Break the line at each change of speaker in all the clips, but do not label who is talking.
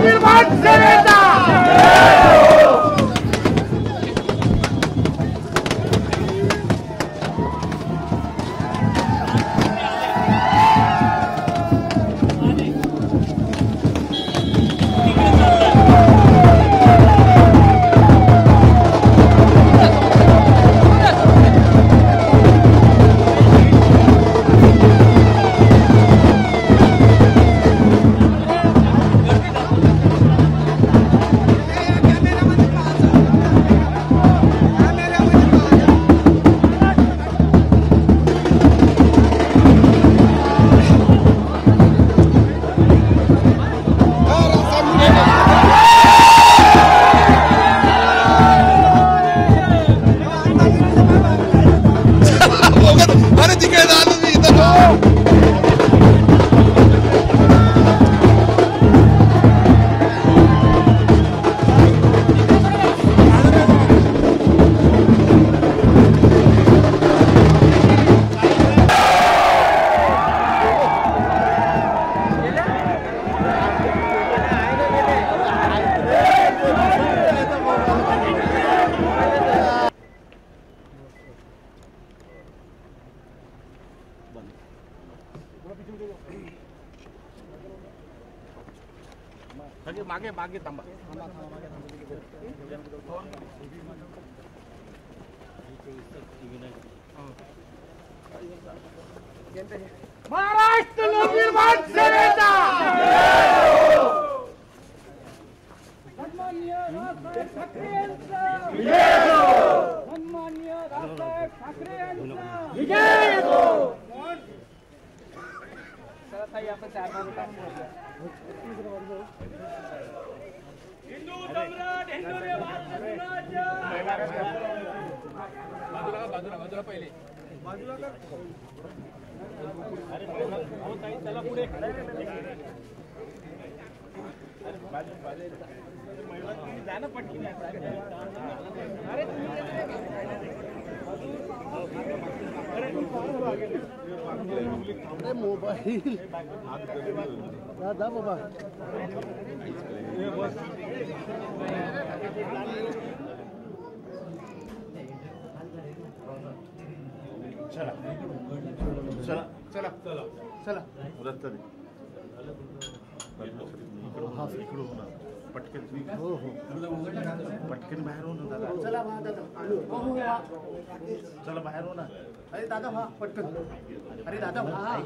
नवनिर्माण सेनेचा मागे मागे थांबा महाराष्ट्र नवनिर्माण सेनेचा सन्मान्य राजसाहेब ठाकरे यांचा सन्मान्य राजसाहेब ठाकरे यांचा विजय का यहाँ पे चार बार हिंदू सम्राट, हिंदू बाजूला बाजूला बाजूला पहिले। बाजूला अरे त्याला पुढे। जाणं पटकी अरे असो. चला चला चला चला रस्ता दे हा इकडं हो ना पटकन हो हो? पटकन बाहेर हो ना दादा। चला दादा। चला बाहेर हो ना। अरे दादा व्हा पटकन। अरे दादा व्हा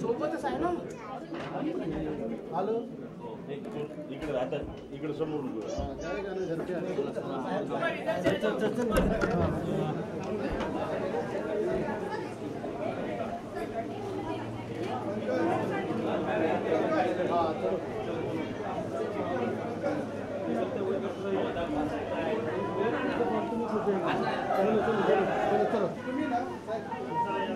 सोबतच आहे ना आलो इकडे राहतात इकडे समोर